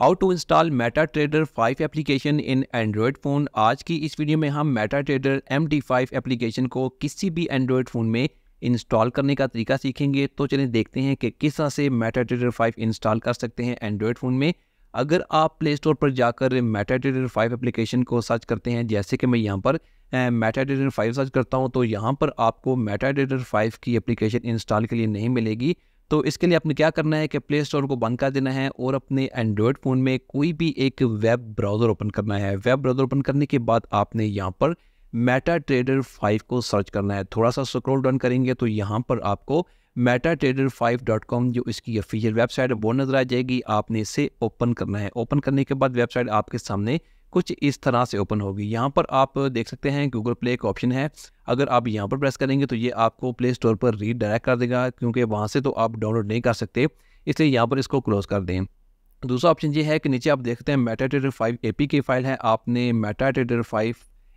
How to install MetaTrader five application in Android phone. آج کی اس ویڈیو میں ہم MetaTrader M D five application کو کسی بھی اینڈرائڈ فون میں انسٹال کرنے کا طریقہ سیکھیں گے۔ تو چلیں دیکھتے ہیں کہ کس طرح سے میٹا ٹریڈر فائیو انسٹال کر سکتے ہیں اینڈرائڈ فون میں۔ اگر آپ پلے اسٹور پر جا کر میٹا ٹریڈر فائیو اپلیکیشن کو سرچ کرتے ہیں، جیسے کہ میں یہاں پر میٹا ٹریڈر فائیو سرچ کرتا ہوں، تو یہاں پر آپ کو میٹا ٹریڈر فائیو کی اپلیکیشن انسٹال کے لیے نہیں ملے گی۔ تو اس کے لیے آپ نے کیا کرنا ہے کہ پلے اسٹور کو بند کر دینا ہے اور اپنے اینڈرائڈ فون میں کوئی بھی ایک ویب براؤزر اوپن کرنا ہے۔ ویب براؤزر اوپن کرنے کے بعد آپ نے یہاں پر میٹا ٹریڈر فائیو کو سرچ کرنا ہے۔ تھوڑا سا سکرول ڈاؤن کریں گے تو یہاں پر آپ کو MetaTrader five dot com جو اس کی افیشیل ویب سائٹ وہ نظر آ جائے گی۔ آپ نے اسے اوپن کرنا ہے۔ اوپن کرنے کے بعد ویب سائٹ آپ کے سامنے کچھ اس طرح سے اوپن ہوگی۔ یہاں پر آپ دیکھ سکتے ہیں گوگل پلے ایک آپشن ہے۔ اگر آپ یہاں پر پریس کریں گے تو یہ آپ کو پلے اسٹور پر ریڈ ڈائریکٹ کر دے گا، کیونکہ وہاں سے تو آپ ڈاؤن لوڈ نہیں کر سکتے۔ اس لیے یہاں پر اس کو کلوز کر دیں۔ دوسرا آپشن یہ ہے کہ نیچے آپ دیکھتے ہیں MetaTrader five A P K file ہے۔ آپ نے MetaTrader five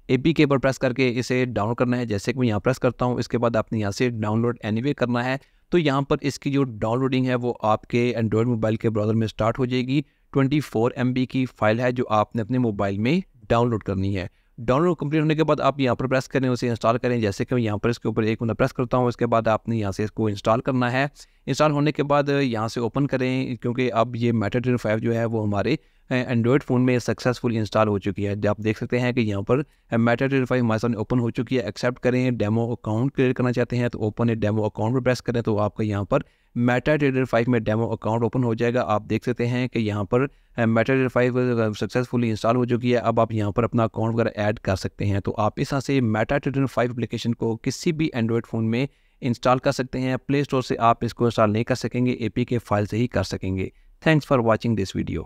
A P K per press کر کے اسے ڈاؤن کرنا ہے۔ جیسے کہ میں یہاں پریس کرتا ہوں، اس کے بعد آپ نے یہاں سے ڈاؤن لوڈ اینی وے کرنا ہے۔ تو یہاں پر اس کی جو ڈاؤن لوڈنگ ہے وہ آپ کے اینڈرائڈ موبائل کے براؤزر میں اسٹارٹ ہو جائے گی۔ ٹوئنٹی فور ایم بی کی فائل ہے جو آپ نے اپنے موبائل میں ڈاؤن لوڈ کرنی ہے۔ ڈاؤن لوڈ کمپلیٹ ہونے کے بعد آپ یہاں پر پریس کریں، اسے انسٹال کریں۔ جیسے کہ میں یہاں پر اس کے اوپر ایک منٹ پریس کرتا ہوں، اس کے بعد آپ نے یہاں سے اس کو انسٹال کرنا ہے۔ انسٹال ہونے کے بعد یہاں سے اوپن کریں، کیونکہ اب یہ میٹر فائیو جو ہے وہ ہمارے اینڈرائڈ فون میں سکسیزفلی انسٹال ہو چکی ہے۔ آپ دیکھ سکتے ہیں کہ یہاں پر میٹا ٹیل فائیو ہمارے سامنے اوپن ہو چکی ہے۔ ایکسیپٹ کریں ڈیمو اکاؤنٹ کریٹ کرنا چاہتے ہیں تو اوپن ڈیمو اکاؤنٹ پر پریس کریں تو آپ کا یہاں پر میٹا ٹریڈر فائیو میں ڈیمو اکاؤنٹ اوپن ہو جائے گا۔ آپ دیکھ سکتے ہیں کہ یہاں پر MetaTrader five successfully install ہو چکی ہے۔ اب آپ یہاں پر اپنا اکاؤنٹ وغیرہ ایڈ کر سکتے ہیں۔ تو آپ اس طرح سے میٹا ٹریڈر فائیو اپلیکیشن کو کسی بھی اینڈرائڈ فون میں انسٹال کر سکتے ہیں۔ پلے اسٹور سے آپ اس کو انسٹال نہیں کر سکیں گے۔ اے پی کے فائل سے ہی کر سکیں گے۔ Thanks for watching this video